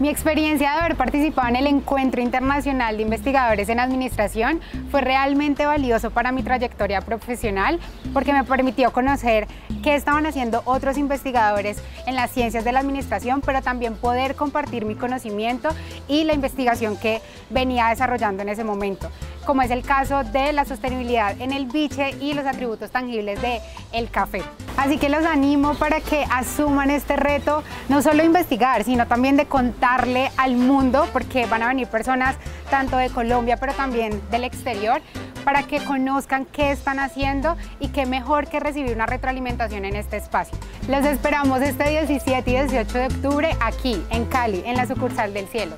Mi experiencia de haber participado en el Encuentro Internacional de Investigadores en Administración fue realmente valioso para mi trayectoria profesional porque me permitió conocer qué estaban haciendo otros investigadores en las ciencias de la administración, pero también poder compartir mi conocimiento y la investigación que venía desarrollando en ese momento como es el caso de la sostenibilidad en el biche y los atributos tangibles del el café. Así que los animo para que asuman este reto, no solo investigar, sino también de contarle al mundo, porque van a venir personas tanto de Colombia, pero también del exterior, para que conozcan qué están haciendo y qué mejor que recibir una retroalimentación en este espacio. Los esperamos este 17 y 18 de octubre aquí en Cali, en la sucursal del cielo.